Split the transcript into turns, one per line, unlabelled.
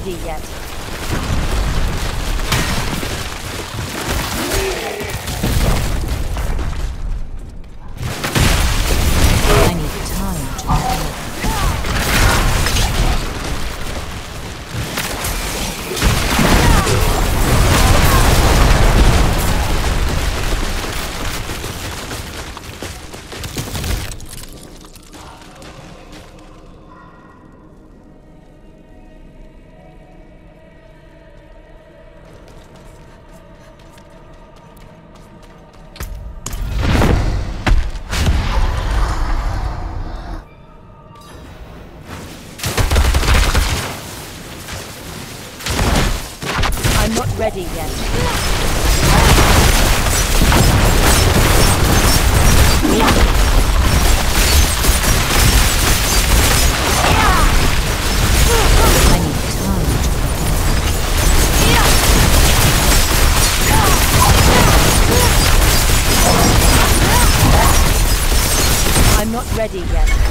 ready yet. Ready yet. I need time I'm not ready yet.